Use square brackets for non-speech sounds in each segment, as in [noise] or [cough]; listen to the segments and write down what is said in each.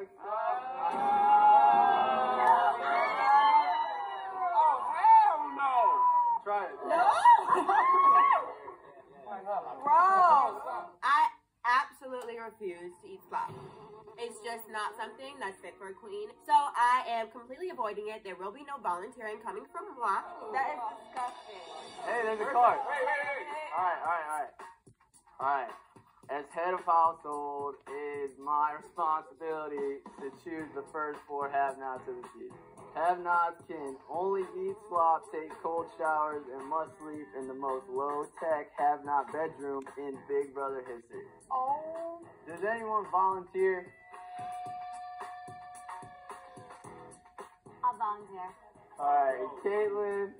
It. Bro, I absolutely refuse to eat. It's just not something that's fit for a queen. So I am completely avoiding it. There will be no volunteering coming from moi. That is disgusting. Hey, there's a card. Wait, wait, wait. All right, all right, all right. All right. As head of household is my responsibility to choose the first four have-nots of the season. Have-nots can only eat slop, take cold showers, and must sleep in the most low-tech have-not bedroom in Big Brother history. Oh. Does anyone volunteer? I'll volunteer. All right, Kaitlyn,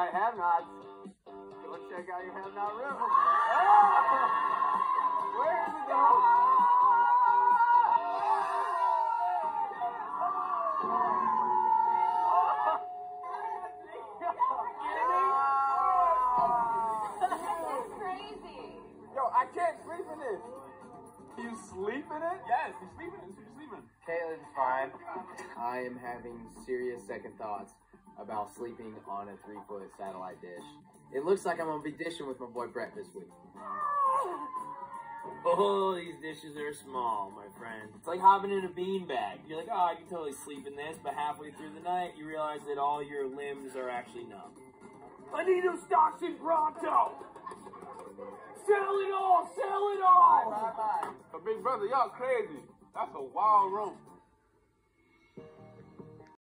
All right, have-nots. Go check out your have-not room. Where is it going? That's crazy. Yo, I can't sleep in this. You sleep in it? Yes, you sleep in it. You sleep in it. Kaitlyn's fine. I am having serious second thoughts about sleeping on a three foot satellite dish. It looks like I'm gonna be dishing with my boy Brett this week. [laughs] Oh, these dishes are small, my friend. It's like hopping in a beanbag. You're like, oh, I can totally sleep in this, but halfway through the night, you realize that all your limbs are actually numb. I need them stocks in pronto. Sell it all, sell it all. But big brother, y'all crazy. That's a wild room.